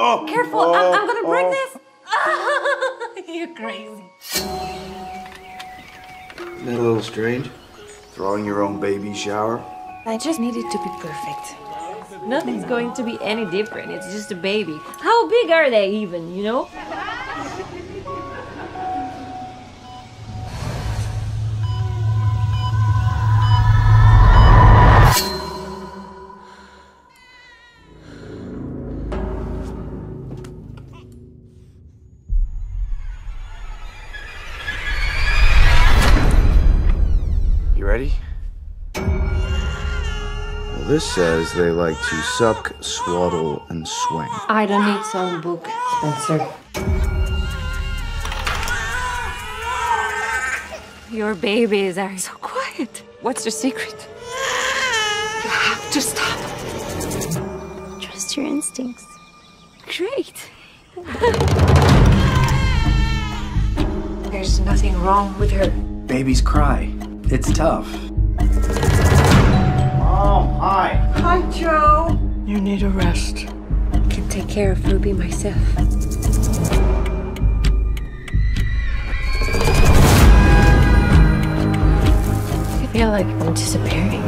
Oh, Careful, oh, I'm, I'm gonna break oh. this. You're crazy. Isn't that a little strange? Throwing your own baby shower? I just need it to be perfect. Nothing's going to be any different. It's just a baby. How big are they even, you know? You ready? Well, this says they like to suck, swaddle, and swing. I don't need some book, Spencer. Your babies are so quiet. What's the secret? You have to stop. Trust your instincts. Great. There's nothing wrong with her. Babies cry. It's tough. Oh, hi. Hi, Jo. You need a rest. I can take care of Ruby myself. I feel like I'm disappearing.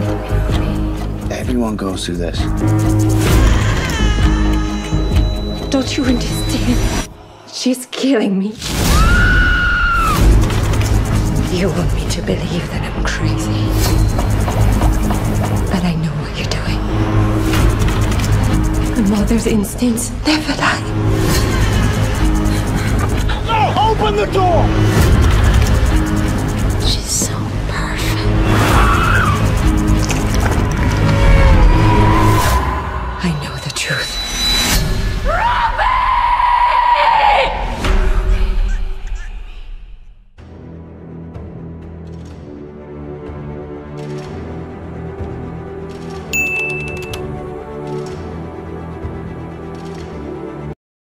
Everyone goes through this. Don't you understand? She's killing me. You want me to believe that I'm crazy. But I know what you're doing. A mother's instincts never lie. No! Open the door! She's so perfect. I know the truth.